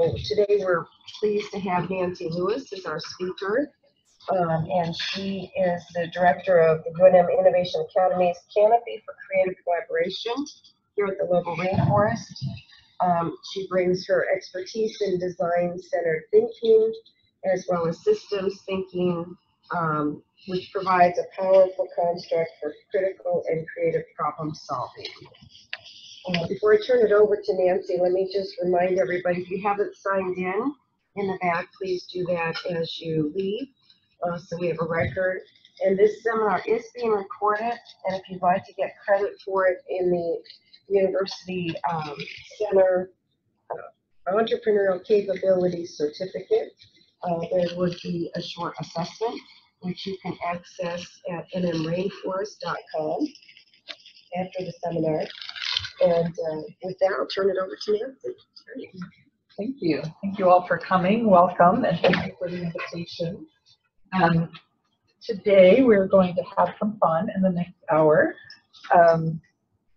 today we're pleased to have Nancy Lewis as our speaker. Um, and she is the director of the UNM Innovation Academy's Canopy for Creative Collaboration here at the local rainforest. Um, she brings her expertise in design-centered thinking as well as systems thinking, um, which provides a powerful construct for critical and creative problem solving. Uh, Before I turn it over to Nancy, let me just remind everybody, if you haven't signed in, in the back, please do that as you leave, uh, so we have a record. And this seminar is being recorded, and if you'd like to get credit for it in the University um, Center uh, Entrepreneurial Capability Certificate, uh, there would be a short assessment, which you can access at nmrainforest.com after the seminar. And uh, with that, I'll turn it over to Nancy. Thank you. Thank you all for coming. Welcome and thank you for the invitation. Um, today we're going to have some fun in the next hour. Um,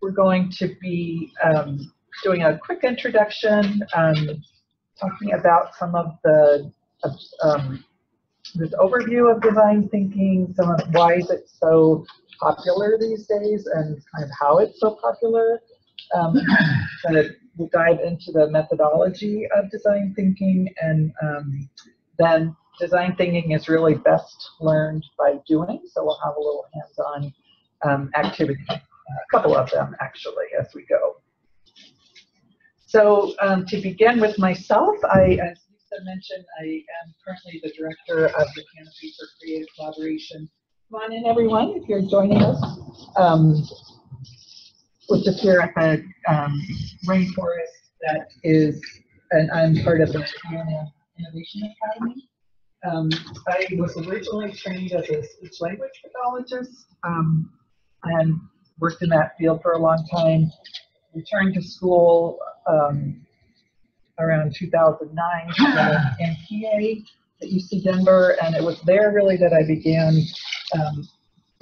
we're going to be um, doing a quick introduction, um, talking about some of the um, this overview of design thinking, some of why is it so popular these days, and kind of how it's so popular. Um, gonna we'll dive into the methodology of design thinking and um, then design thinking is really best learned by doing so we'll have a little hands-on um, activity a couple of them actually as we go. So um, to begin with myself I as Lisa mentioned I am currently the director of the Canopy for Creative Collaboration. Come on in everyone if you're joining us. Um, which is here at the um, rainforest that is, and I'm part of the UNM Innovation Academy. Um, I was originally trained as a speech language pathologist um, and worked in that field for a long time. Returned to school um, around 2009 in PA at UC Denver, and it was there really that I began um,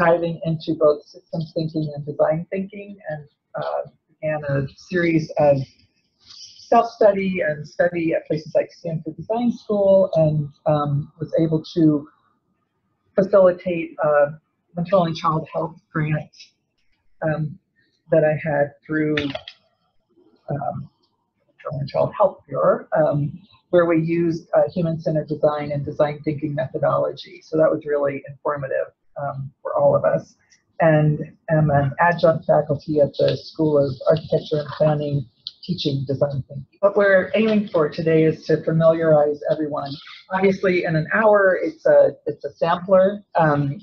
diving into both systems thinking and design thinking and uh, began a series of self-study and study at places like Stanford Design School and um, was able to facilitate a maternal and child health grant um, that I had through um, Maternal and Child Health Bureau, um, where we used uh, human-centered design and design thinking methodology. So that was really informative um, for all of us. And am an adjunct faculty at the School of Architecture and Planning teaching design thinking. What we're aiming for today is to familiarize everyone. Obviously, in an hour, it's a it's a sampler, um,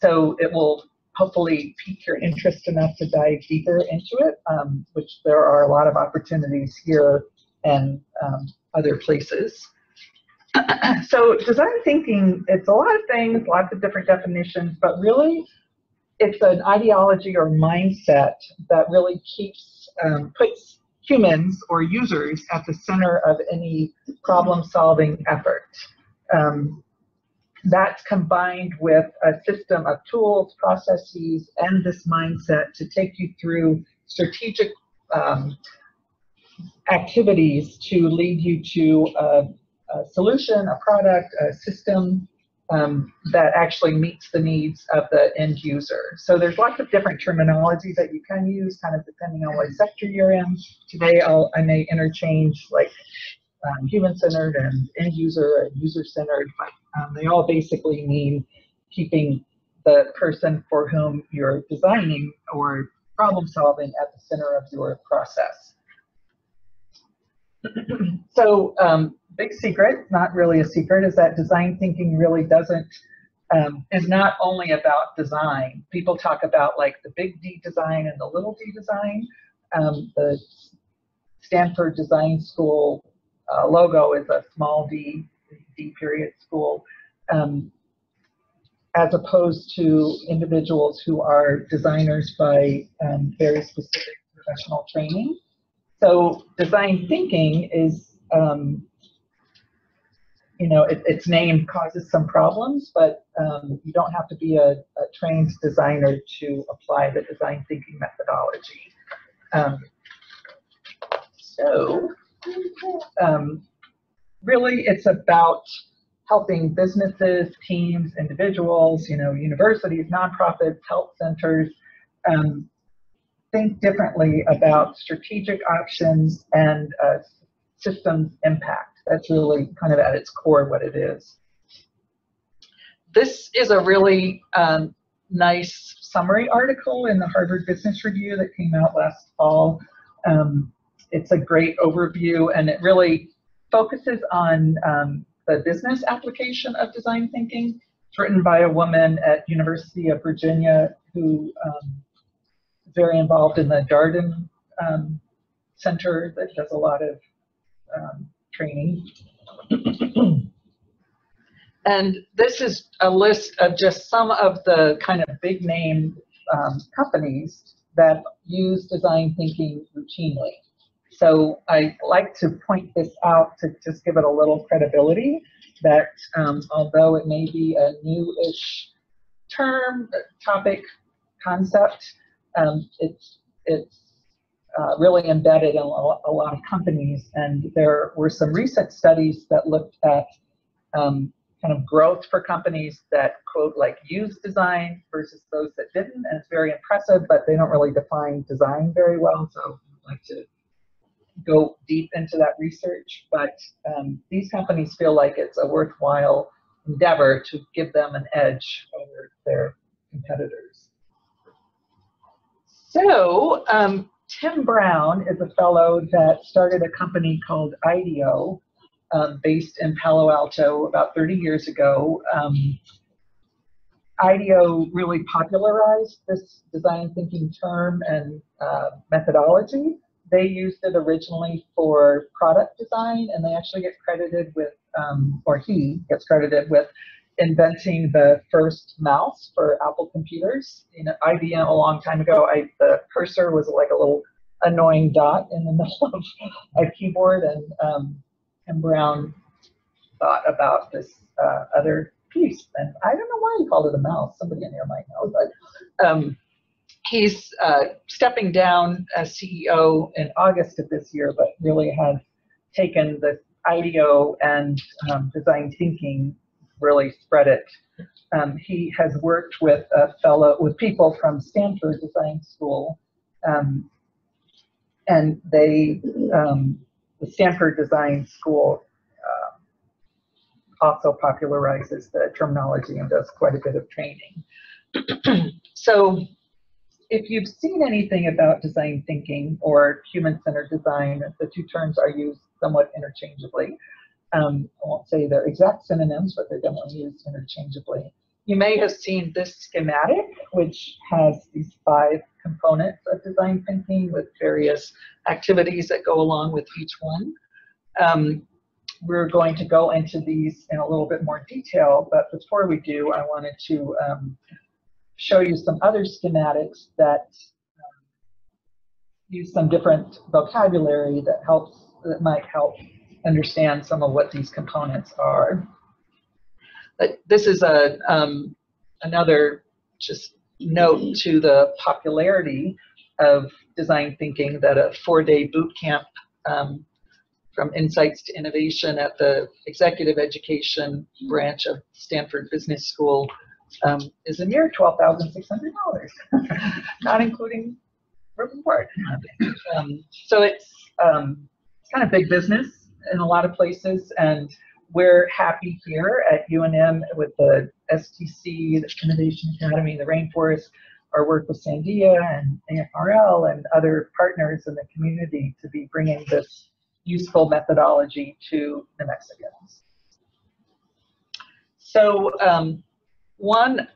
so it will hopefully pique your interest enough to dive deeper into it, um, which there are a lot of opportunities here and um, other places. So design thinking, it's a lot of things, lots of different definitions, but really it's an ideology or mindset that really keeps, um, puts humans or users at the center of any problem solving effort. Um, that's combined with a system of tools, processes, and this mindset to take you through strategic um, activities to lead you to a, a, solution, a product, a system um, that actually meets the needs of the end user. So there's lots of different terminology that you can use, kind of depending on what sector you're in. Today I'll, I may interchange like um, human-centered and end-user and user-centered, but um, they all basically mean keeping the person for whom you're designing or problem solving at the center of your process. so um, big secret, not really a secret, is that design thinking really doesn't, um, is not only about design. People talk about like the big D design and the little d design. Um, the Stanford Design School uh, logo is a small d, d period school, um, as opposed to individuals who are designers by um, very specific professional training. So design thinking is, um, you know, it, its name causes some problems, but um, you don't have to be a, a, trained designer to apply the design thinking methodology. Um, so, um, really, it's about helping businesses, teams, individuals, you know, universities, nonprofits, health centers, um, think differently about strategic options and uh, systems impact. That's really kind of at its core what it is. This is a really um, nice summary article in the Harvard Business Review that came out last fall. Um, it's a great overview and it really focuses on um, the business application of design thinking. It's written by a woman at University of Virginia who um, is very involved in the Darden um, Center that does a lot of um, training. and this is a list of just some of the kind of big name um, companies that use design thinking routinely. So I like to point this out to just give it a little credibility that um, although it may be a new-ish term, topic, concept, um, it's, it's uh, really embedded in a lot, of companies. And there were some recent studies that looked at um, kind of growth for companies that quote like use design versus those that didn't. And it's very impressive, but they don't really define design very well. So I'd like to go deep into that research. But um, these companies feel like it's a worthwhile endeavor to give them an edge over their competitors. So um, Tim Brown is a fellow that started a company called IDEO um, based in Palo Alto about 30 years ago. Um, IDEO really popularized this design thinking term and uh, methodology. They used it originally for product design, and they actually get credited with, um, or he gets credited with inventing the first mouse for Apple computers. In IBM a long time ago, I, the cursor was like a little annoying dot in the middle of a keyboard, and um, Tim Brown thought about this uh, other piece. And I don't know why he called it a mouse. Somebody in here might know, but um, he's uh, stepping down as CEO in August of this year, but really has taken the IDEO and um, design thinking, really spread it. Um, he has worked with a fellow, with people from Stanford Design School, um, and they um, the Stanford Design School uh, also popularizes the terminology and does quite a bit of training. so if you've seen anything about design thinking or human-centered design, the two terms are used somewhat interchangeably. Um, I won't say they're exact synonyms, but they're definitely used interchangeably. You may have seen this schematic, which has these five components of design thinking with various activities that go along with each one. Um, we're going to go into these in a little bit more detail, but before we do, I wanted to um, show you some other schematics that um, use some different vocabulary that helps that might help understand some of what these components are. But this is a um, another just note to the popularity of design thinking that a four-day boot camp um, from insights to innovation at the executive education branch of Stanford Business School um, is a mere $12,600, not including room board. Um, so um, it's kind of big business in a lot of places, and we're happy here at UNM with the STC, the Innovation Academy, the Rainforest, our work with Sandia and AFRL and other partners in the community to be bringing this useful methodology to New Mexicans. So um, one,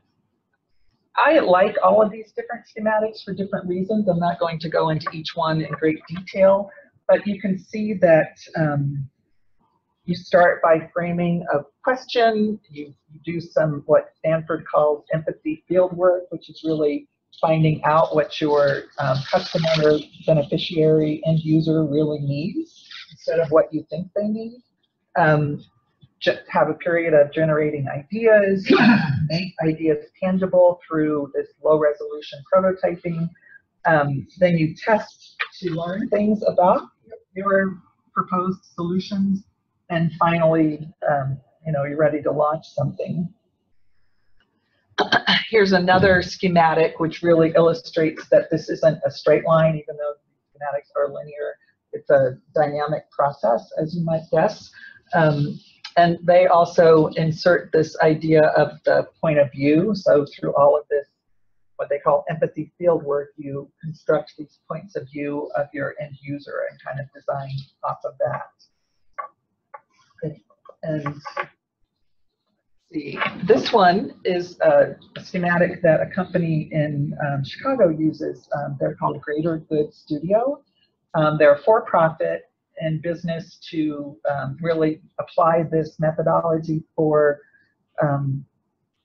I like all of these different schematics for different reasons. I'm not going to go into each one in great detail, but you can see that um, you start by framing a question. You, do some what Stanford calls empathy field work, which is really finding out what your um, customer, beneficiary, end user really needs instead of what you think they need. Um, just have a period of generating ideas, make ideas tangible through this low resolution prototyping. Um, then you test to learn things about your proposed solutions and finally, um, you know, you're ready to launch something. Here's another schematic which really illustrates that this isn't a straight line, even though the schematics are linear. It's a dynamic process, as you might guess. Um, and they also insert this idea of the point of view. So through all of this, what they call empathy field work, you construct these points of view of your end user and kind of design off of that. And see, this one is a schematic that a company in um, Chicago uses. Um, they're called Greater Good Studio. Um, they're for-profit and business to um, really apply this methodology for um,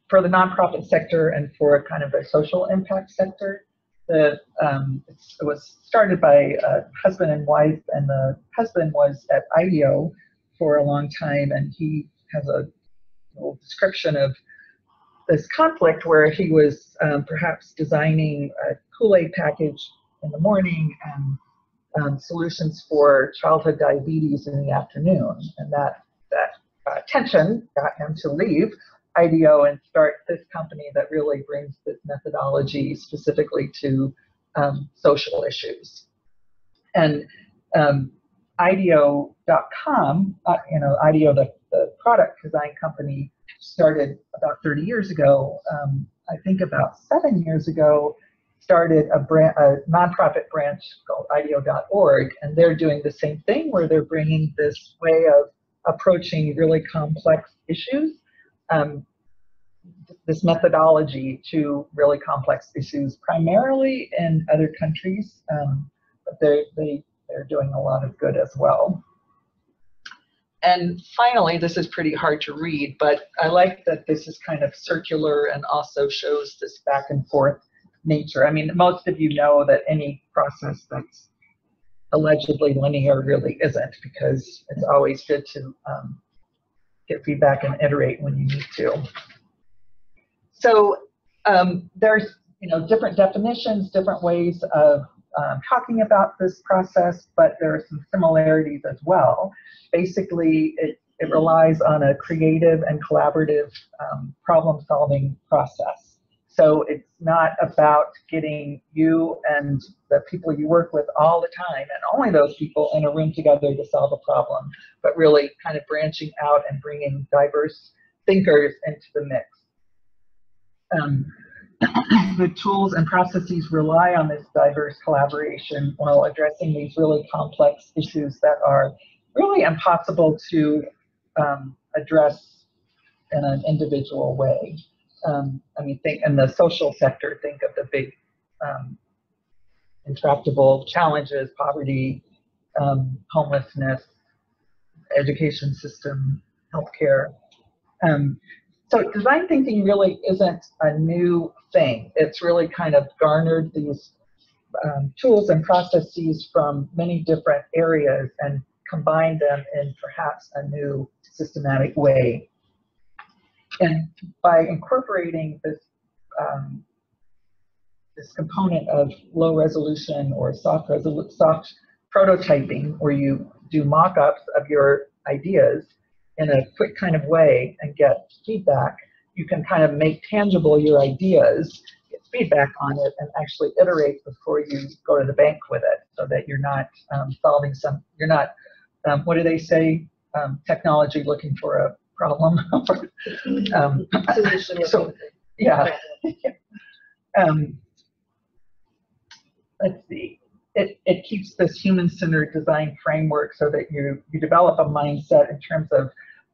for the nonprofit sector and for a kind of the social impact sector. The, um, it was started by a husband and wife, and the husband was at IDEO for a long time, and he has a little description of this conflict where he was um, perhaps designing a Kool-Aid package in the morning and um, solutions for childhood diabetes in the afternoon. And that, that uh, tension got him to leave IDEO and start this company that really brings this methodology specifically to um, social issues. And um, IDEO.com, uh, you know, IDEO, the, the product design company, started about 30 years ago. Um, I think about seven years ago, started a, brand, a nonprofit branch called IDEO.org, and they're doing the same thing where they're bringing this way of approaching really complex issues, um, this methodology to really complex issues, primarily in other countries, um, but they, they, they're doing a lot of good as well. And finally, this is pretty hard to read, but I like that this is kind of circular and also shows this back and forth nature. I mean, most of you know that any process that's allegedly linear really isn't because it's always good to um, get feedback and iterate when you need to. So um, there's you know different definitions, different ways of um, talking about this process, but there are some similarities as well. Basically, it, it relies on a creative and collaborative um, problem-solving process. So it's not about getting you and the people you work with all the time and only those people in a room together to solve a problem, but really kind of branching out and bringing diverse thinkers into the mix. Um, the tools and processes rely on this diverse collaboration while addressing these really complex issues that are really impossible to um, address in an individual way um, I mean, think in the social sector, think of the big um, intractable challenges, poverty, um, homelessness, education system, healthcare. Um, so design thinking really isn't a new thing. It's really kind of garnered these um, tools and processes from many different areas and combined them in perhaps a new systematic way and by incorporating this um, this component of low resolution or soft resolu soft prototyping, where you do mock-ups of your ideas in a quick kind of way and get feedback, you can kind of make tangible your ideas, get feedback on it, and actually iterate before you go to the bank with it, so that you're not um, solving some, you're not, um, what do they say, um, technology looking for a problem. um, so, yeah. um, let's see. It, it keeps this human-centered design framework so that you, you develop a mindset in terms of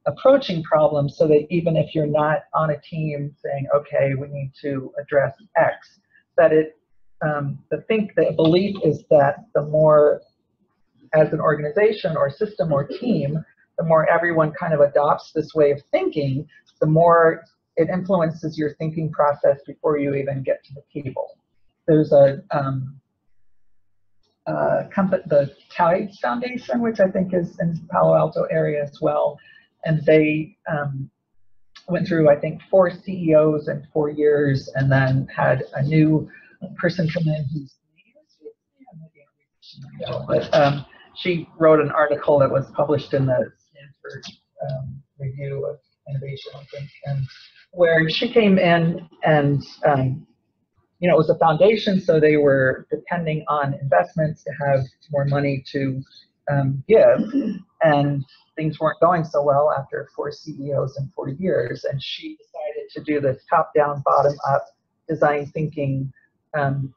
approaching problems so that even if you're not on a team saying, okay, we need to address X, that it, um, the think, the belief is that the more as an organization or system or team, the more everyone kind of adopts this way of thinking, the more it influences your thinking process before you even get to the table. There's a um, company, the Tides Foundation, which I think is in Palo Alto area as well, and they um, went through I think four CEOs in four years, and then had a new person come in who's but um, she wrote an article that was published in the um, review of innovation, I think, and where she came in and, um, you know, it was a foundation, so they were depending on investments to have more money to um, give, and things weren't going so well after four CEOs in four years, and she decided to do this top-down, bottom-up design thinking um,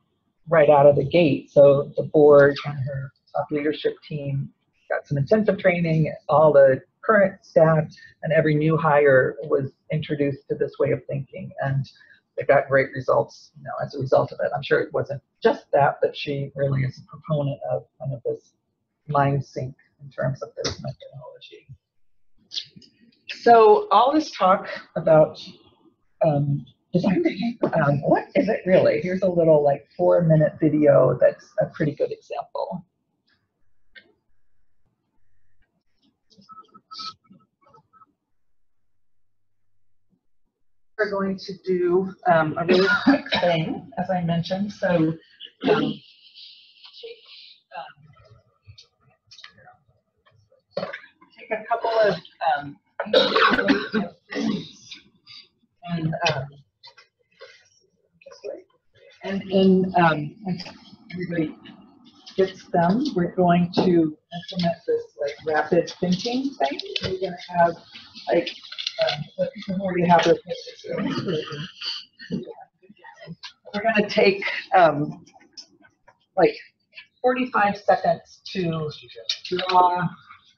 right out of the gate. So the board and her top leadership team got some intensive training, all the current staff and every new hire was introduced to this way of thinking and they got great results, you know, as a result of it. I'm sure it wasn't just that, but she really is a proponent of kind of this mind sync in terms of this methodology. So all this talk about um, design thinking, um, what is it really? Here's a little like four minute video that's a pretty good example. We're going to do um, a really quick thing, as I mentioned. So um, take, a couple of um, and um, and in um, everybody gets them, we're going to implement this like rapid thinking thing. We're going to have like have. We're going to take um, like 45 seconds to draw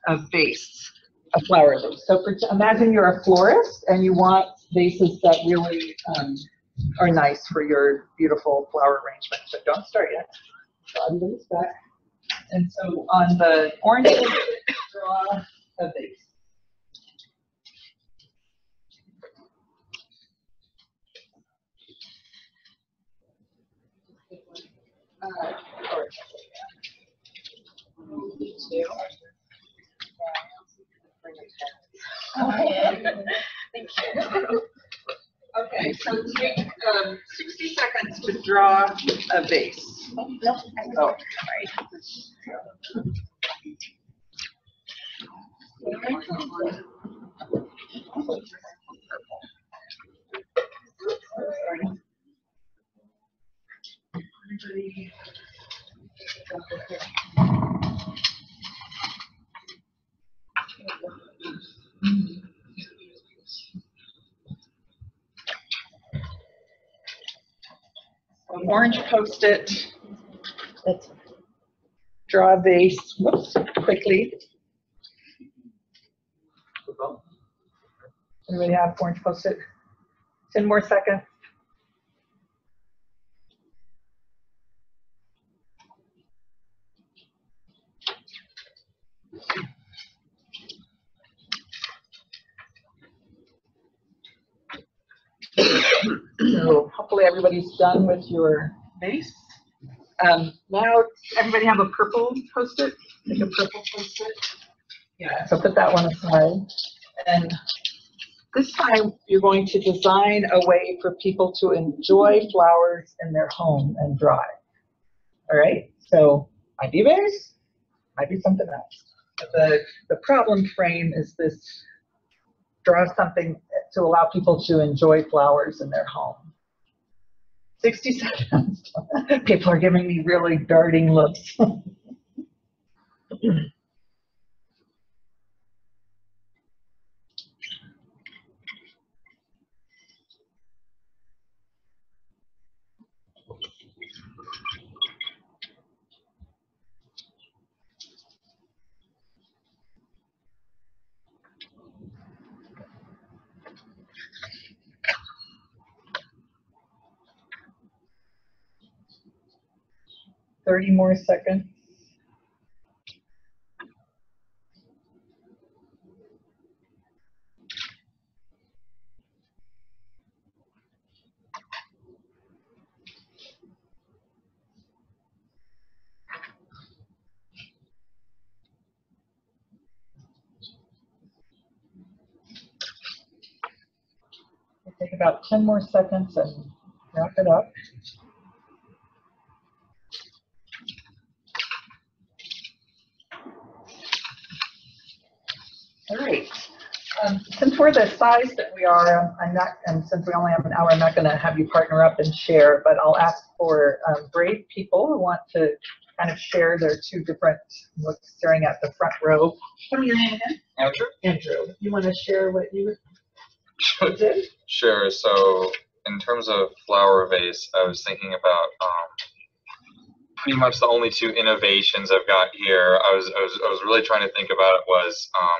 a vase, a flower vase. So for, imagine you're a florist and you want vases that really um, are nice for your beautiful flower arrangement. So don't start yet. So. And so on the orange, draw a vase. Uh, or-. Thank you. Okay, so take um, 60 seconds to draw a vase. Oh, Orange post-it, That's draw a vase, whoops, quickly. Anybody have orange post-it? 10 more seconds. So hopefully everybody's done with your vase. Um, now, everybody have a purple post-it? Like a purple post-it? Yeah, so put that one aside. And this time, you're going to design a way for people to enjoy flowers in their home and dry. All right, so might be vase, might be something else. But The, the problem frame is this, draw something to allow people to enjoy flowers in their home. 60 seconds. People are giving me really darting looks. Thirty more seconds. Take about ten more seconds and wrap it up. All right, Um, Since we're the size that we are, I'm not, and since we only have an hour, I'm not going to have you partner up and share, but I'll ask for um, brave people who want to kind of share their two different, look, staring at the front row. Tell me your name again. Andrew? Andrew. You want to share what you did? Sure. So, in terms of flower vase, I was thinking about um, pretty much the only two innovations I've got here. I was, I was, I was really trying to think about it was um,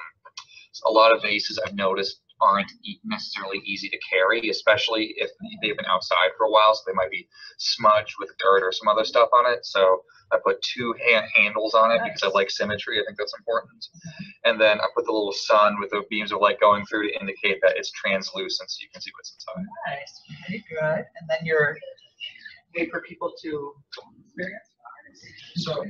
a lot of vases I've noticed aren't necessarily easy to carry, especially if they've been outside for a while, so they might be smudged with dirt or some other stuff on it. So I put two hand handles on it because I like symmetry. I think that's important. And then I put the little sun with the beams of light going through to indicate that it's translucent, so you can see what's inside. Nice, very good. And then you're, wait for people to experience. So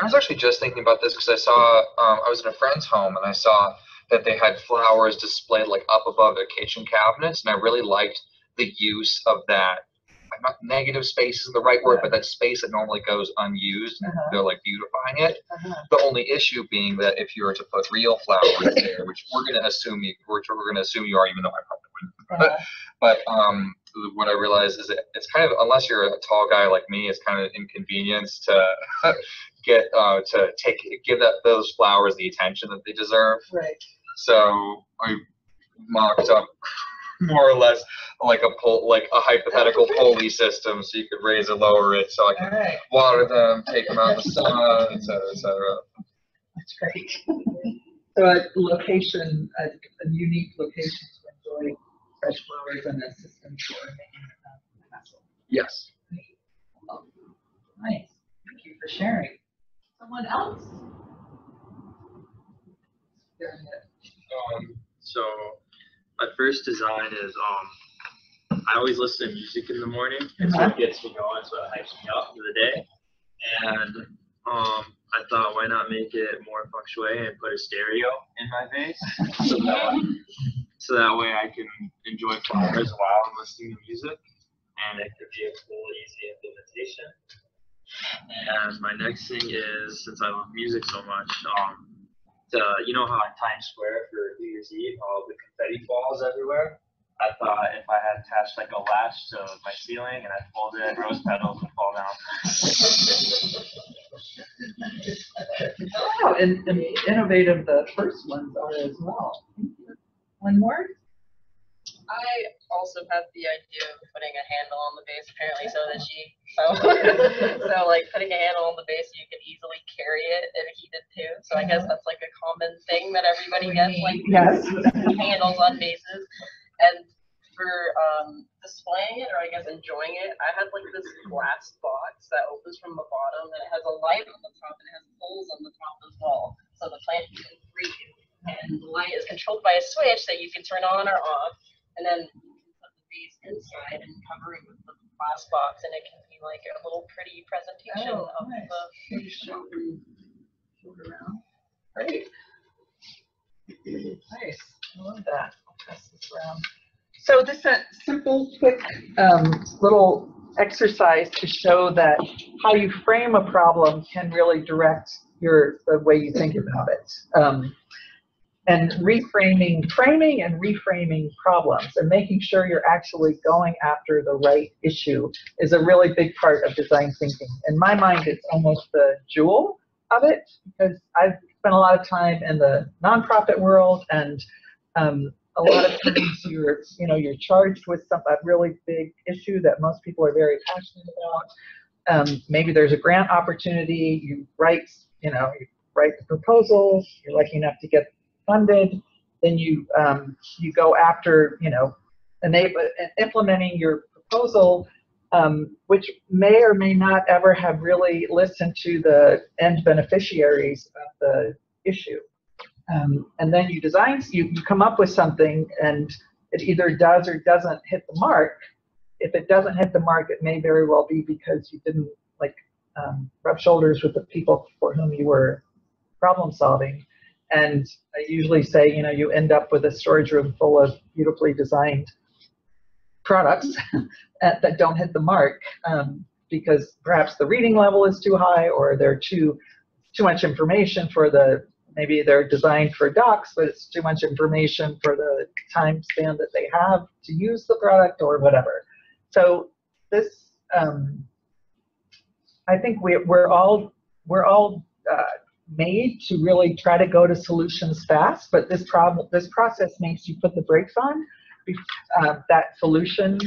I was actually just thinking about this because I saw um, I was in a friend's home and I saw that they had flowers displayed like up above their kitchen cabinets, and I really liked the use of that. Not negative space is the right word, but that space that normally goes unused. and Uh-huh. They're like beautifying it. Uh-huh. The only issue being that if you were to put real flowers there, which we're going to assume you, which we're going to assume you are, even though I probably wouldn't. Uh, But um, what I realized is that it's kind of unless you're a tall guy like me, it's kind of inconvenience to get uh, to take give that those flowers the attention that they deserve. Right. So I mocked up more or less like a pol- like a hypothetical pulley system, so you could raise and lower it, so I can right, water them, take them out in the sun, etc., cetera, et cetera. that's great. So a location, a, a unique location to enjoy fresh flowers and a system for making um, vessel. Yes. Nice, thank you for sharing. Someone else? Um, so my first design is um, I always listen to music in the morning, and so Uh-huh. it gets me going, so it hypes me up for the day. And um, I thought, why not make it more feng shui and put a stereo in my vase, so that so that way I can enjoy flowers while I'm listening to music, and it could be a cool, easy implementation. And my next thing is, since I love music so much, um, to, you know how in Times Square for New Year's Eve, all the confetti falls everywhere? I thought if I had attached like a latch to my ceiling and I pulled it, rose petals would fall down. Wow, oh, and, and innovative the first ones are as well. One more? I also had the idea of putting a handle on the base apparently so that she so so like putting a handle on the base you can easily carry it if heated too. So I guess that's like a common thing that everybody gets like Yes. handles on bases. And for um displaying it or I guess enjoying it, I had like this glass box that opens from the bottom and it has a light on the top and it has holes on the top as well. So the plant can breathe. And the light is controlled by a switch that you can turn on or off. And then you can put the base inside and cover it with the glass box and it can be like a little pretty presentation Oh, of nice. the Can you show me- show around? Great. Nice, I love that. I'll pass this around. So this a simple, quick, um, little exercise to show that how you frame a problem can really direct your, the way you think about it. Um, and reframing, framing and reframing problems and making sure you're actually going after the right issue is a really big part of design thinking. In my mind, it's almost the jewel of it because I've spent a lot of time in the nonprofit world and um, a lot of times you're, you know, you're charged with some, a really big issue that most people are very passionate about. Um, maybe there's a grant opportunity, you write, you know, you write the proposal, you're lucky enough to get funded, then you, um, you go after, you know, enable, implementing your proposal um, which may or may not ever have really listened to the end beneficiaries of the issue. Um, and then you design, you, you come up with something and it either does or doesn't hit the mark. If it doesn't hit the mark, it may very well be because you didn't like um, rub shoulders with the people for whom you were problem solving. And I usually say, you know, you end up with a storage room full of beautifully designed products that don't hit the mark um, because perhaps the reading level is too high or they're too too much information for the maybe they're designed for docs, but it's too much information for the time span that they have to use the product or whatever. So this, um, I think we, we're all, we're all uh, made to really try to go to solutions fast, but this problem, this process makes you put the brakes on uh, that solution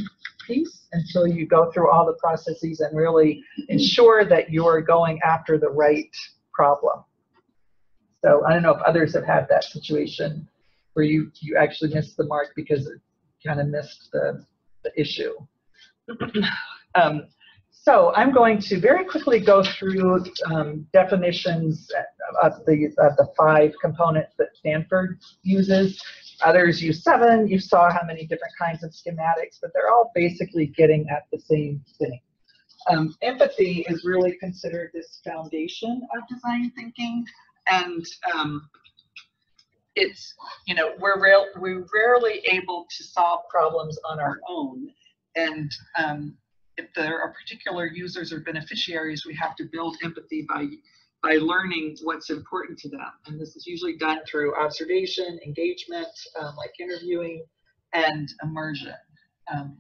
piece until you go through all the processes and really ensure that you're going after the right problem. So I don't know if others have had that situation where you, you actually missed the mark because it kind of missed the, the issue. Um, so I'm going to very quickly go through um, definitions of the, of the five components that Stanford uses. Others use seven. You saw how many different kinds of schematics, but they're all basically getting at the same thing. Um, empathy is really considered this foundation of design thinking, and um, it's you know we're real we're rarely able to solve problems on our own, and um, if there are particular users or beneficiaries, we have to build empathy by by learning what's important to them. And this is usually done through observation, engagement, um, like interviewing, and immersion. Um,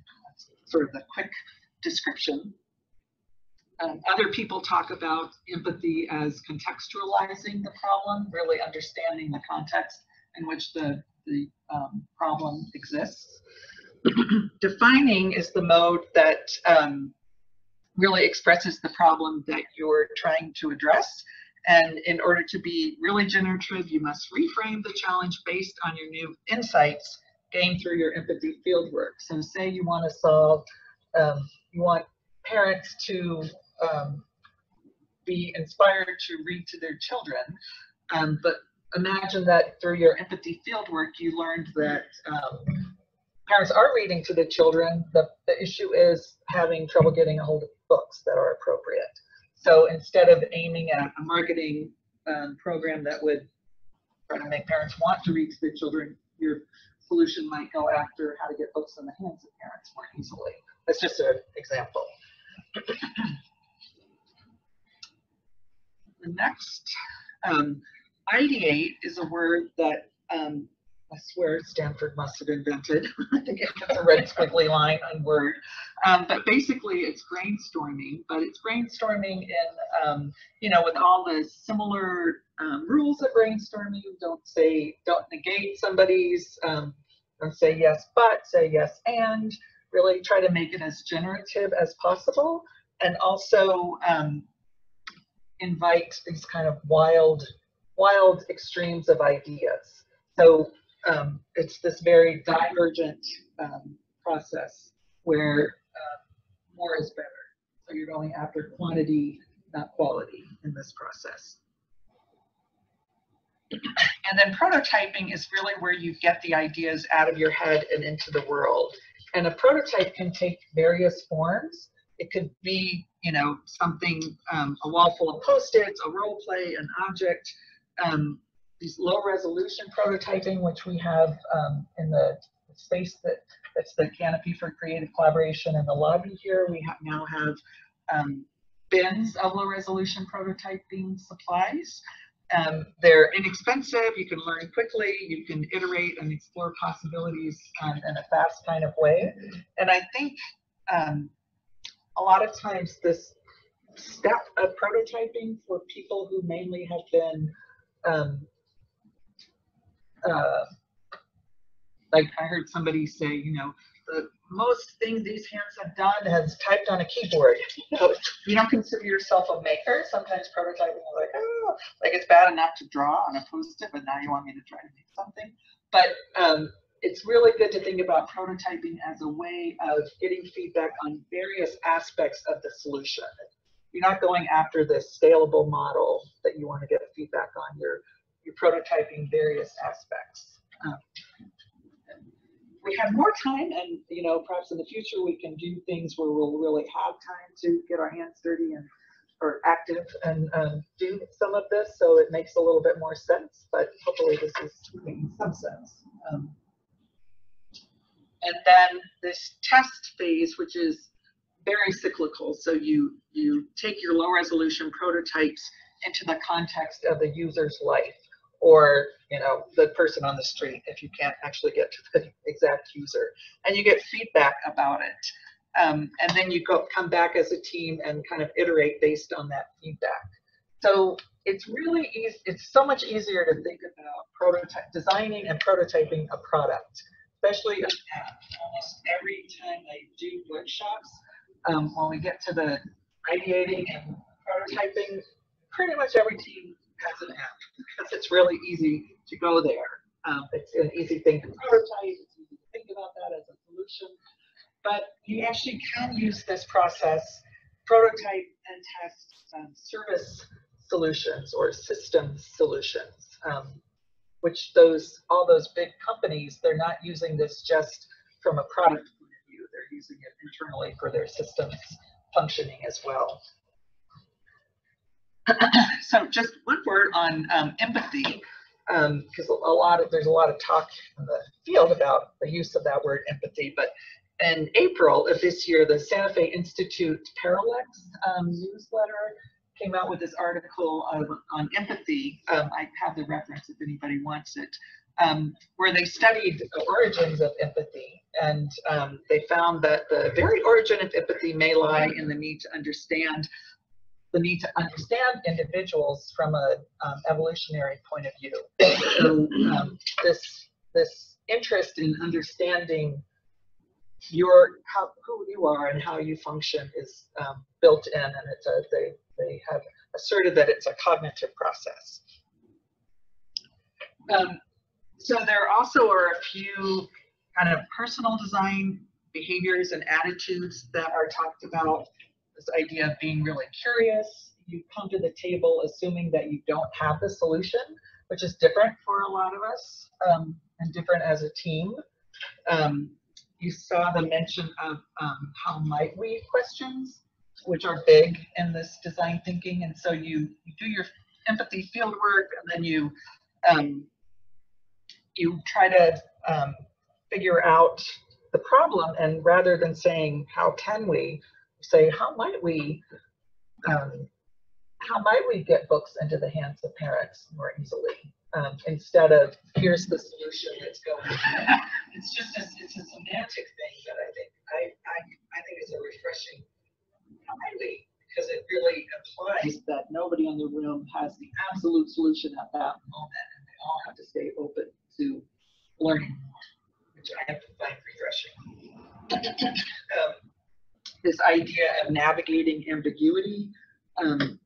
sort of the quick description. Um, other people talk about empathy as contextualizing the problem, really understanding the context in which the, the um, problem exists. Defining is the mode that um, really expresses the problem that you're trying to address. And in order to be really generative, you must reframe the challenge based on your new insights gained through your empathy fieldwork. So say you want to solve, um, you want parents to um, be inspired to read to their children, um, but imagine that through your empathy fieldwork, you learned that um, parents are reading to their children. The, the issue is having trouble getting a hold of books that are appropriate. So instead of aiming at a marketing um, program that would try to make parents want to read to their children, your solution might go after how to get books in the hands of parents more easily. That's just an example. the next, um, ideate is a word that um, I swear Stanford must have invented. I think it has a red squiggly line on Word. Um, but basically, it's brainstorming. But it's brainstorming in, um, you know, with all the similar um, rules of brainstorming. Don't say, don't negate somebody's. Um, don't say yes, but say yes and. Really try to make it as generative as possible, and also um, invite these kind of wild, wild extremes of ideas. So um, it's this very divergent um, process where uh, more is better. So you're going after quantity, not quality in this process. And then prototyping is really where you get the ideas out of your head and into the world. And a prototype can take various forms. It could be, you know, something, um, a wall full of post-its, a role play, an object, um, these low resolution prototyping, which we have um, in the space that that's the canopy for creative collaboration in the lobby here. We now have um, bins of low resolution prototyping supplies. Um, they're inexpensive, you can learn quickly, you can iterate and explore possibilities um, in a fast kind of way. And I think um, a lot of times this step of prototyping for people who mainly have been um, uh, like I heard somebody say, you know, the most things these hands have done has typed on a keyboard. You you don't consider yourself a maker. Sometimes prototyping is like, oh, like it's bad enough to draw on a post-it, but now you want me to try to make something. But um, it's really good to think about prototyping as a way of getting feedback on various aspects of the solution. You're not going after the scalable model that you want to get feedback on. You're you're prototyping various aspects. Um, we have more time and, you know, perhaps in the future we can do things where we'll really have time to get our hands dirty and or active and um, do some of this so it makes a little bit more sense, but hopefully this is making some sense. Um, and then this test phase, which is very cyclical. So you, you take your low resolution prototypes into the context of the user's life or, you know, the person on the street if you can't actually get to the exact user. And you get feedback about it. Um, and then you go, come back as a team and kind of iterate based on that feedback. So it's really easy, it's so much easier to think about prototype, designing and prototyping a product, especially almost every time I do workshops. Um, when we get to the ideating and prototyping, pretty much every team an app because it's really easy to go there. Um, it's an easy thing to prototype, it's easy to think about that as a solution. But you actually can use this process, prototype and test um, service solutions or system solutions, um, which those, all those big companies, they're not using this just from a product point of view, they're using it internally for their systems functioning as well. So just one word on um, empathy, because a lot of there's a lot of talk in the field about the use of that word empathy. But in April of this year, the Santa Fe Institute Parallax um, newsletter came out with this article of, on empathy. Um, I have the reference if anybody wants it, um, where they studied the origins of empathy. And um, they found that the very origin of empathy may lie in the need to understand the need to understand individuals from a um, evolutionary point of view. So um, this this interest in understanding your how who you are and how you function is um, built in, and it's a they they have asserted that it's a cognitive process. Um, so there also are a few kind of personal design behaviors and attitudes that are talked about. This idea of being really curious. You come to the table assuming that you don't have the solution, which is different for a lot of us um, and different as a team. Um, you saw the mention of um, how might we questions, which are big in this design thinking. And so you, you do your empathy field work and then you um, you try to um, figure out the problem and rather than saying how can we say how might we um, how might we get books into the hands of parents more easily? Um, instead of here's the solution let's go it's just a, it's a semantic thing that i think i i, I think is a refreshing how might we because it really implies that nobody in the room has the absolute solution at that moment and they all have to stay open to learning which i have to find refreshing this idea of navigating ambiguity. Um,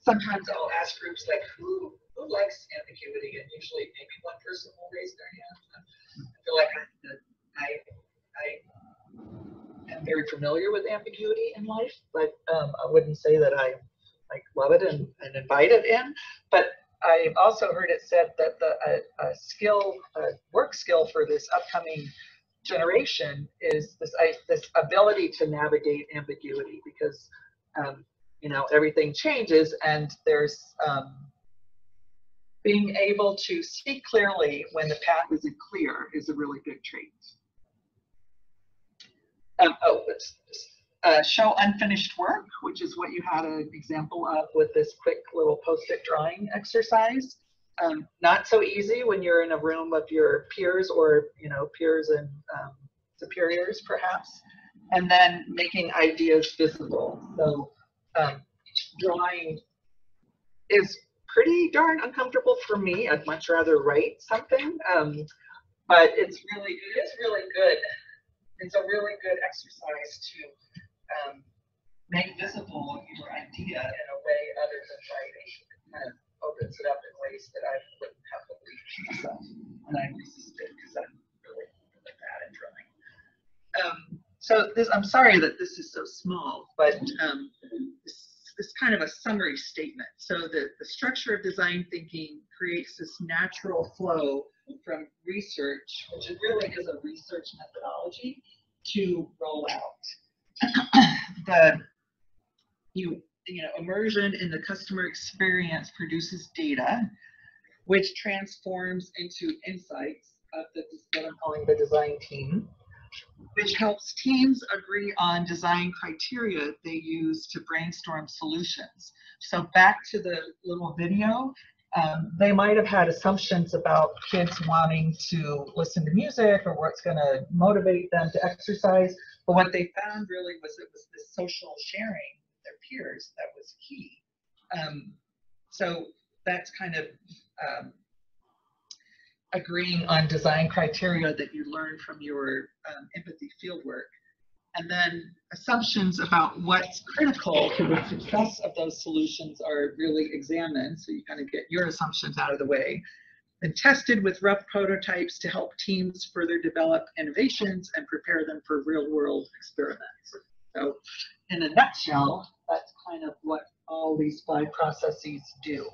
sometimes I'll ask groups like, who, who likes ambiguity? And usually maybe one person will raise their hand. I feel like I, I, I am very familiar with ambiguity in life, but um, I wouldn't say that I like love it and, and invite it in. But I've also heard it said that the a, a skill, a work skill for this upcoming generation is this I, this ability to navigate ambiguity because um, you know everything changes and there's um, being able to see clearly when the path isn't clear is a really good trait. Um, oh, uh, show unfinished work, which is what you had an example of with this quick little post-it drawing exercise. Um, not so easy when you're in a room of your peers or you know peers and um, superiors perhaps and then making ideas visible. So um, drawing is pretty darn uncomfortable for me. I'd much rather write something um, but it's really it is really good. It's a really good exercise to um, make visible your idea in a way other than writing opens it up in ways that I wouldn't have believed myself. And I resisted because I'm really, really bad at drawing. Um, so this, I'm sorry that this is so small, but um, this, this kind of a summary statement. So the, the structure of design thinking creates this natural flow from research, which really is a research methodology, to roll out. the you you know, immersion in the customer experience produces data, which transforms into insights of the, what I'm calling the design team, which helps teams agree on design criteria they use to brainstorm solutions. So back to the little video, um, they might have had assumptions about kids wanting to listen to music or what's going to motivate them to exercise. But what they found really was it was this social sharing their peers that was key. Um, so that's kind of um, agreeing on design criteria that you learn from your um, empathy fieldwork. And then assumptions about what's critical to the success of those solutions are really examined. So you kind of get your assumptions out of the way. And tested with rough prototypes to help teams further develop innovations and prepare them for real world experiments. So in a nutshell, that's kind of what all these five processes do.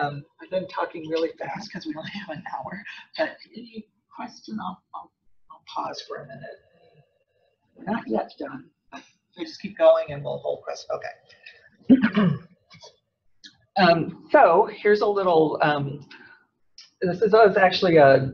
Um, I've been talking really fast because we only have an hour, but any question, I'll, I'll, I'll pause for a minute. We're not yet done. So just keep going and we'll hold questions. Okay. um, so here's a little, um, this is actually a,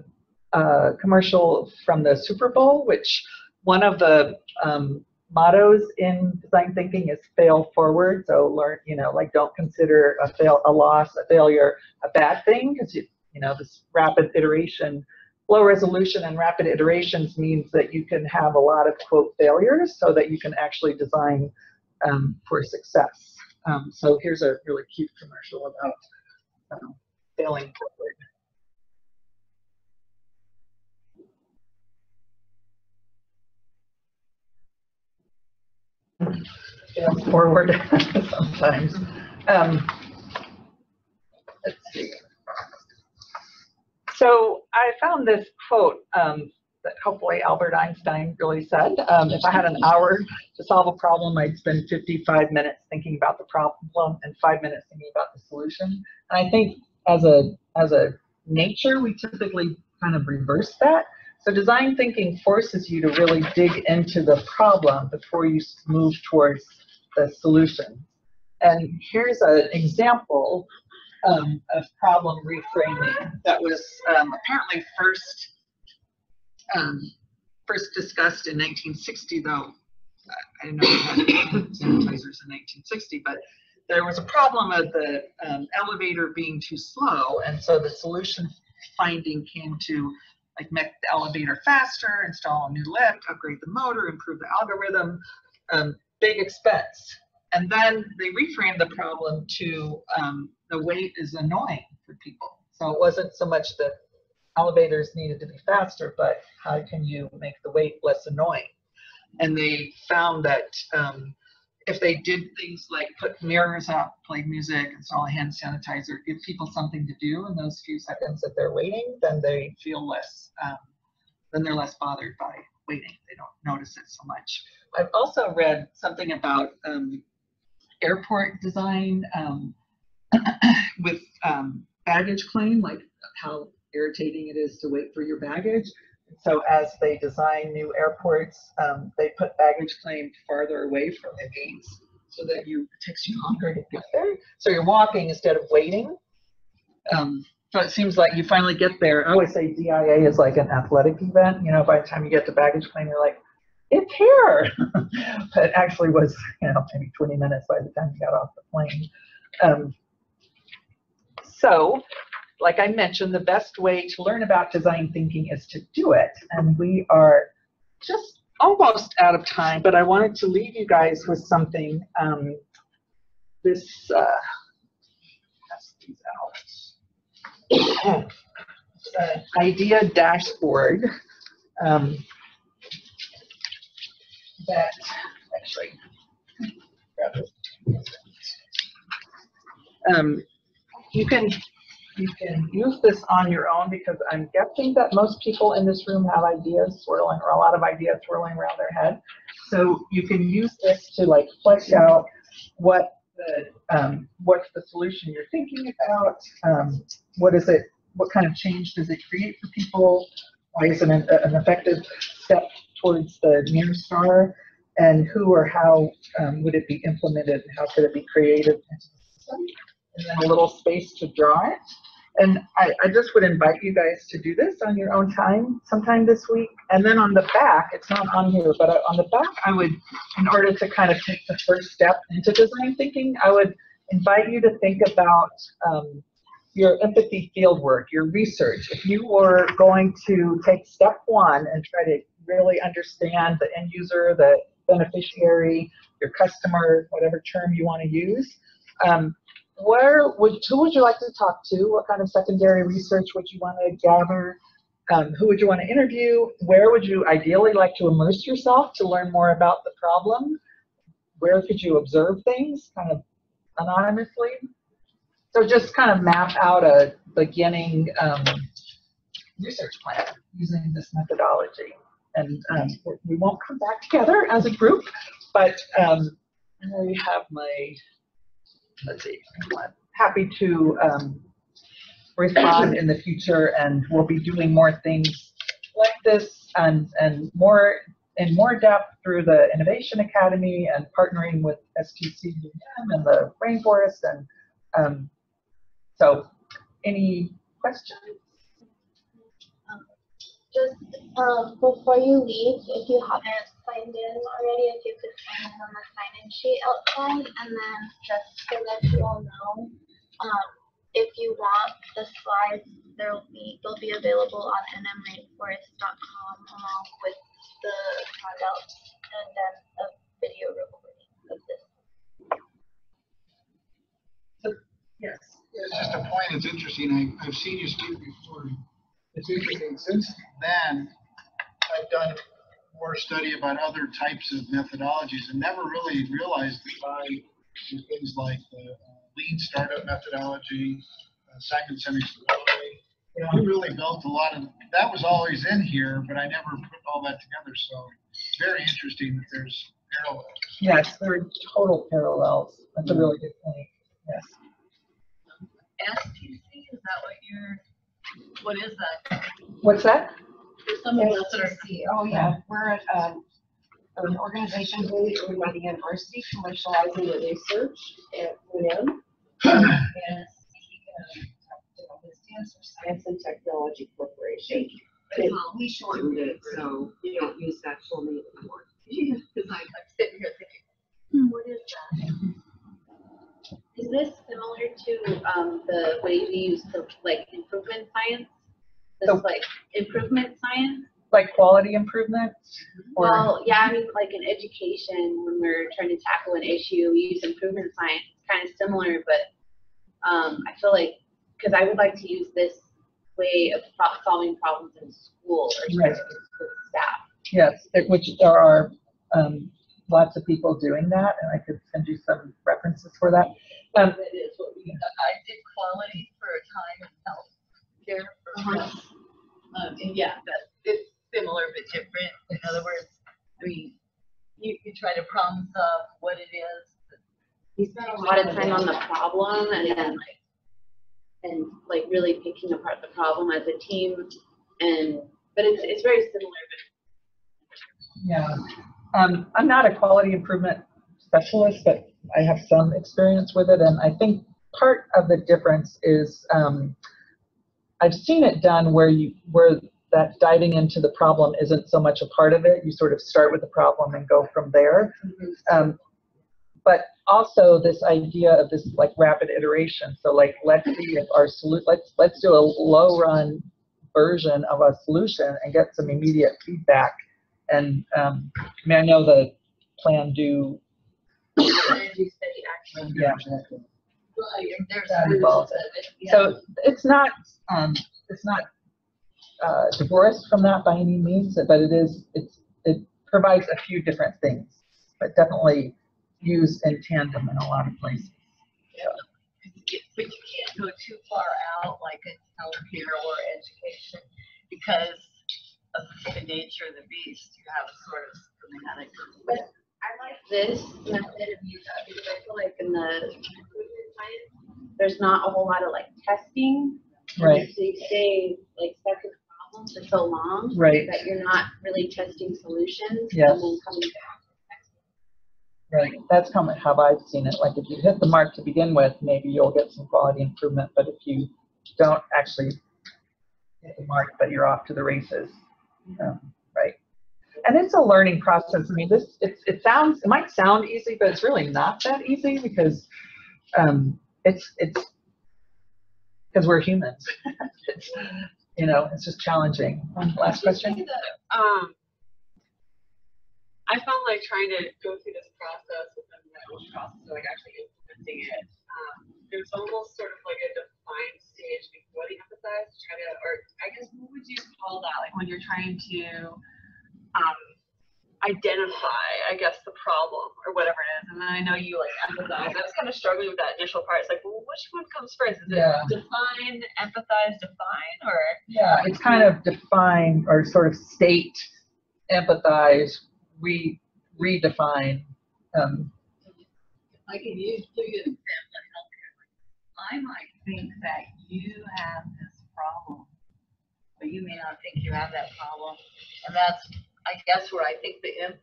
a commercial from the Super Bowl, which one of the um, mottos in design thinking is fail forward. So learn, you know, like don't consider a fail, a loss, a failure, a bad thing because you, you know, this rapid iteration, low resolution and rapid iterations means that you can have a lot of quote failures so that you can actually design um, for success. Um, so here's a really cute commercial about um, failing forward. Fail forward sometimes. Um, let's see. So I found this quote um, that hopefully Albert Einstein really said. Um, if I had an hour to solve a problem, I'd spend 55 minutes thinking about the problem and five minutes thinking about the solution. And I think as a as a nature, we typically kind of reverse that. So design thinking forces you to really dig into the problem before you move towards the solution. And here's an example um, of problem reframing that was um, apparently first um, first discussed in 1960, though I didn't know we had sanitizers in 1960, but there was a problem of the um, elevator being too slow, and so the solution finding came to like make the elevator faster, install a new lift, upgrade the motor, improve the algorithm, um, big expense. And then they reframed the problem to um, the wait is annoying for people. So it wasn't so much that elevators needed to be faster, but how can you make the wait less annoying? And they found that um, if they did things like put mirrors up, play music, install a hand sanitizer, give people something to do in those few seconds that they're waiting, then they feel less, um, then they're less bothered by waiting. They don't notice it so much. I've also read something about um, airport design um, with um, baggage claim, like how irritating it is to wait for your baggage. So as they design new airports, um, they put baggage claim farther away from the gates so that you it takes you longer to get there. So you're walking instead of waiting. Um, so it seems like you finally get there. I always say DIA is like an athletic event. You know, by the time you get to baggage claim, you're like, it's here. but it actually was, you know, maybe 20 minutes by the time you got off the plane. Um, so like I mentioned, the best way to learn about design thinking is to do it. And we are just almost out of time, but I wanted to leave you guys with something. Um, this, uh, these out. uh, idea dashboard um, that actually. Um, you can you can use this on your own because I'm guessing that most people in this room have ideas swirling or a lot of ideas swirling around their head. So you can use this to like flesh out what the um, what's the solution you're thinking about. Um, what is it? What kind of change does it create for people? Why is it an, an effective step towards the near star? And who or how um, would it be implemented? And how could it be created? And then a little space to draw it. And I, I just would invite you guys to do this on your own time sometime this week. And then on the back, it's not on here, but on the back, I would, in order to kind of take the first step into design thinking, I would invite you to think about um, your empathy fieldwork, your research. If you were going to take step one and try to really understand the end user, the beneficiary, your customer, whatever term you want to use, um, where would who would you like to talk to? What kind of secondary research would you want to gather? Um, who would you want to interview? Where would you ideally like to immerse yourself to learn more about the problem? Where could you observe things kind of anonymously? So just kind of map out a beginning um, research plan using this methodology. And um, we won't come back together as a group, but um, I have my, let's see, happy to um, respond in the future and we'll be doing more things like this and, and more in more depth through the Innovation Academy and partnering with STC and the Rainforest. And um, so any questions? Just um, before you leave, if you haven't signed in already, if you could sign in on the sign-in sheet outside, and then just so that you all know, um, if you want the slides, there'll be they'll be available on nmrainforest.com along with the handouts and then a video recording of this. Yes. It's just a point, it's interesting, I, I've seen you speak before. It's interesting, since then, I've done more study about other types of methodologies and never really realized that by things like the uh, lean startup methodology, uh, Simon Sinek's way, you know, we really built a lot of, that was always in here, but I never put all that together, so very interesting that there's parallels. Yes, there are total parallels. That's a really good point. Yes. STC, is that what you're, what is that? What's that? Some of us are. Oh yeah, we're um, an organization wholly owned by the university commercializing the research at UNM. And it stands for Science and Technology Corporation. But we shortened it, so we don't use that full name anymore. Because I'm sitting here thinking, What is that? Is this similar to um, the way we use for like improvement science? This So- like improvement quality improvement? Or, Well, yeah, I mean, like in education, when we're trying to tackle an issue, we use improvement science. It's kind of similar, but um, I feel like because I would like to use this way of pro- solving problems in school or Right. with staff. yes, there- which there are um, lots of people doing that, and I could send you some references for that. Um, that is what we, I did quality for a time in healthcare for, Uh-huh. um, and yeah, that, it's similar but different. In other words, I mean, you, you try to problem solve what it is. We spend a lot of time on the problem and then like and like really picking apart the problem as a team and but it's it's very similar Yeah. Um, I'm not a quality improvement specialist, but I have some experience with it. And I think part of the difference is um, I've seen it done where you where that diving into the problem isn't so much a part of it. You sort of start with the problem and go from there. Um, but also this idea of this like rapid iteration. So like let's see if our solution let's let's do a low run version of a solution and get some immediate feedback. And um, I mean I know the plan do Energy study action. yeah. Right, and there's That involves it, yeah. So it's not um, it's not uh, divorced from that by any means, but it is it's it provides a few different things, but definitely used in tandem in a lot of places. But you can't go too far out, like in healthcare or education, because of the nature of the beast, you have a sort of schematic. But I like this method of use because I feel like in the science, there's not a whole lot of like testing. Right. So you stay like stuck in the problem for so long Right. that you're not really testing solutions Yes. and then coming back. Right. That's kind of how I've seen it. Like if you hit the mark to begin with, maybe you'll get some quality improvement. But if you don't actually hit the mark, but you're off to the races. Um, right. And it's a learning process. I mean, this it, it sounds it might sound easy, but it's really not that easy because um, it's, it's, because we're humans. You know, it's just challenging. One Last question? Um, I found like trying to go through this process within the whole process of like actually implementing it. Um, there's almost sort of like a defined stage before the empathize to try to, or I guess what would you call that? Like when you're trying to um, identify, I guess, the problem or whatever it is. And then I know you like empathize. I was kind of struggling with that initial part. It's like, well, which one comes first? Is it define, empathize, define, or? Yeah, it's kind of define or sort of state, empathize, re, redefine. Um, I can use, give you an example of healthcare. I might think that you have this problem, but you may not think you have that problem. And that's, I guess, where I think the em-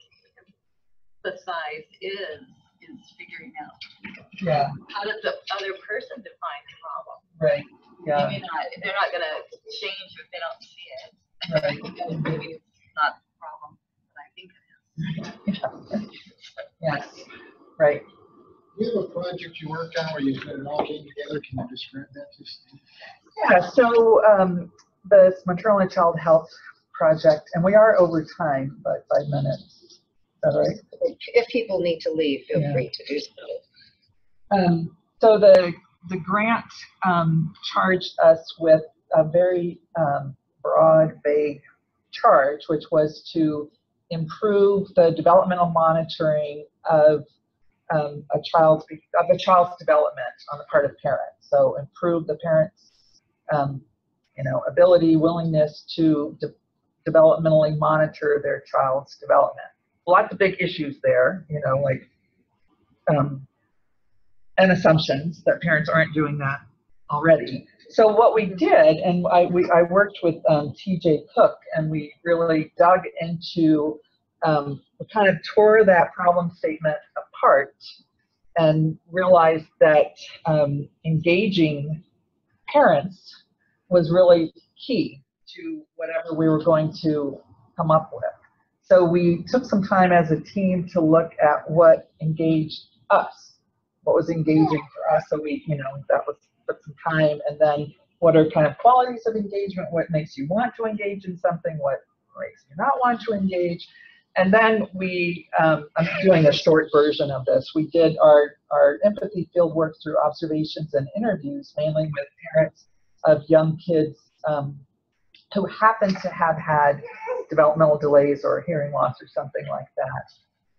emphasize is, is figuring out yeah, how does the other person define the problem? right, yeah, may not, they're not gonna change if they don't see it. right. Because maybe it's not the problem that I think it is. Yes, right. We have a project you worked on where you said it all came together. Can you describe that just? Yeah, so um, the maternal and child health project, and we are over time by five minutes. Is that right? If people need to leave, feel Yeah. free to do so. Um, so the, the grant, um, charged us with a very, um, broad, vague charge, which was to improve the developmental monitoring of, um, a child's, of a child's development on the part of parents. So improve the parents' um, you know, ability, willingness to de- developmentally monitor their child's development. Lots of big issues there, you know, like, um, and assumptions that parents aren't doing that already. So what we did, and I, we, I worked with um, TJ Cook, and we really dug into, um, we kind of tore that problem statement apart and realized that um, engaging parents was really key to whatever we were going to come up with. So we took some time as a team to look at what engaged us, what was engaging for us. So we, you know, that was put some time, and then what are kind of qualities of engagement? What makes you want to engage in something? What makes you not want to engage? And then we, um, I'm doing a short version of this. We did our, our empathy field work through observations and interviews, mainly with parents of young kids um, who happen to have had developmental delays or hearing loss or something like that.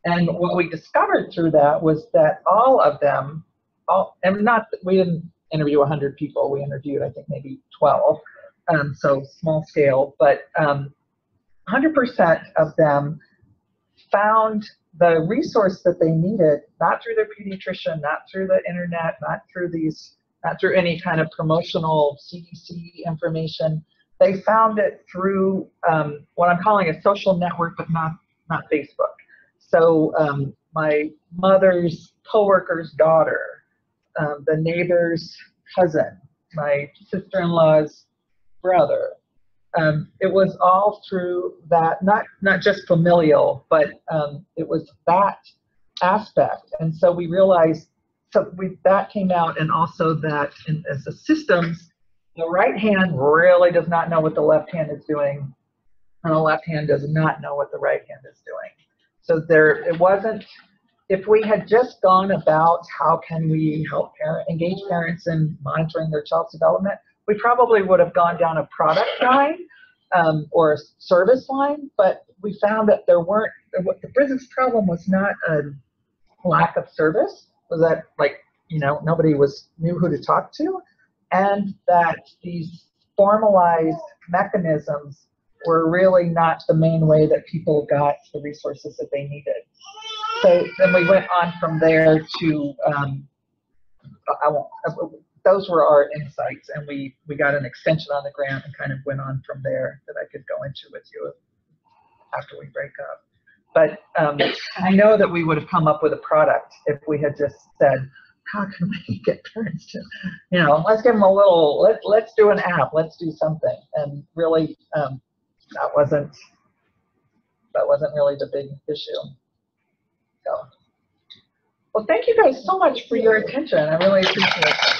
And what we discovered through that was that all of them, all, and not, we didn't interview 100 people, we interviewed, I think, maybe 12, um, so small scale, but um, 100% of them found the resource that they needed, not through their pediatrician, not through the internet, not through these, not through any kind of promotional CDC information. They found it through um, what I'm calling a social network, but not not Facebook. So um, my mother's coworker's daughter, um, the neighbor's cousin, my sister-in-law's brother, um, it was all through that, not, not just familial, but um, it was that aspect. And so we realized, so we, that came out and also that in, as the systems, the right hand really does not know what the left hand is doing, and the left hand does not know what the right hand is doing. So there, it wasn't, if we had just gone about how can we help parent, engage parents in monitoring their child's development, we probably would have gone down a product line um, or a service line, but we found that there weren't, the business problem was not a lack of service, was that like, you know, nobody was, knew who to talk to, and that these formalized mechanisms were really not the main way that people got the resources that they needed. So then we went on from there to, um, I won't, those were our insights, and we, we got an extension on the grant and kind of went on from there that I could go into with you after we break up. But um, I know that we would have come up with a product if we had just said, how can we get parents to, you know, let's give them a little, let, let's do an app, let's do something. And really, um, that wasn't, that wasn't really the big issue. So, Well, thank you guys so much for your attention. I really appreciate it.